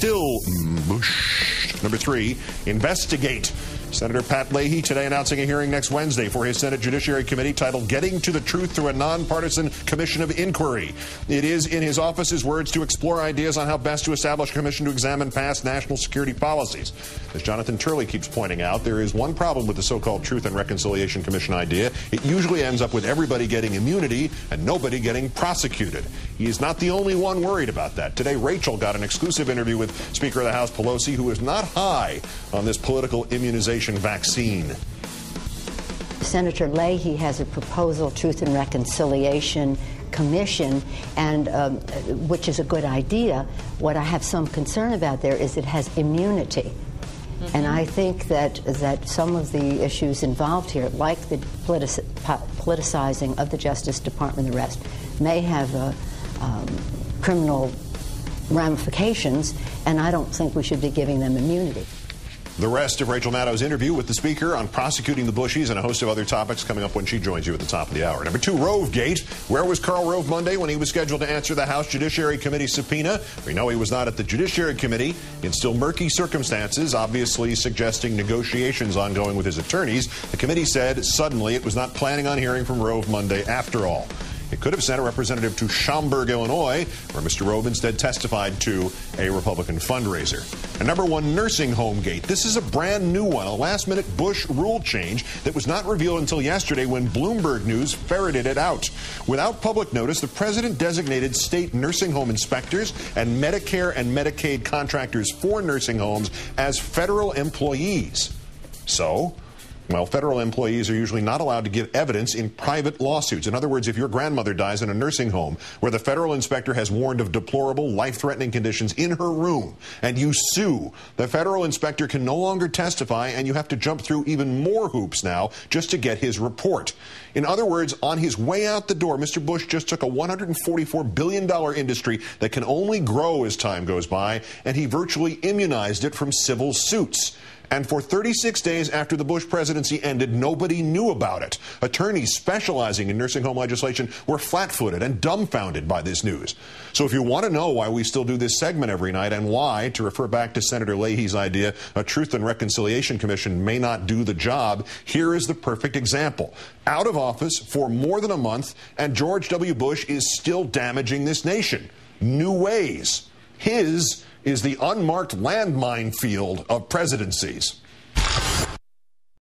still. Number three, investigate. Senator Pat Leahy today announcing a hearing next Wednesday for his Senate Judiciary Committee titled Getting to the Truth Through a Nonpartisan Commission of Inquiry. It is, in his office's words, to explore ideas on how best to establish a commission to examine past national security policies. As Jonathan Turley keeps pointing out, there is one problem with the so called Truth and Reconciliation Commission idea. It usually ends up with everybody getting immunity and nobody getting prosecuted. He is not the only one worried about that. Today, Rachel got an exclusive interview with Speaker of the House Pelosi, who is not high on this political immunization vaccine. Senator Leahy has a proposal, Truth and Reconciliation Commission, and um, which is a good idea. What I have some concern about there is it has immunity. Mm-hmm. And I think that that some of the issues involved here, like the politic- politicizing of the Justice Department and the rest, may have uh, um, criminal ramifications, and I don't think we should be giving them immunity. The rest of Rachel Maddow's interview with the Speaker on prosecuting the Bushies and a host of other topics coming up when she joins you at the top of the hour. Number two, Rove Gate. Where was Karl Rove Monday when he was scheduled to answer the House Judiciary Committee subpoena? We know he was not at the Judiciary Committee in still murky circumstances, obviously suggesting negotiations ongoing with his attorneys. The committee said suddenly it was not planning on hearing from Rove Monday after all. It could have sent a representative to Schaumburg, Illinois, where Mr. Rove instead testified to a Republican fundraiser. And number one, nursing home gate. This is a brand new one, a last minute Bush rule change that was not revealed until yesterday when Bloomberg News ferreted it out. Without public notice, the president designated state nursing home inspectors and Medicare and Medicaid contractors for nursing homes as federal employees. So, well, federal employees are usually not allowed to give evidence in private lawsuits. In other words, if your grandmother dies in a nursing home where the federal inspector has warned of deplorable, life threatening conditions in her room and you sue, the federal inspector can no longer testify and you have to jump through even more hoops now just to get his report. In other words, on his way out the door, Mr. Bush just took a $144 billion industry that can only grow as time goes by and he virtually immunized it from civil suits. And for 36 days after the Bush presidency ended, nobody knew about it. Attorneys specializing in nursing home legislation were flat footed and dumbfounded by this news. So if you want to know why we still do this segment every night and why, to refer back to Senator Leahy's idea, a Truth and Reconciliation Commission may not do the job, here is the perfect example. Out of office for more than a month, and George W. Bush is still damaging this nation. New ways. His is the unmarked landmine field of presidencies.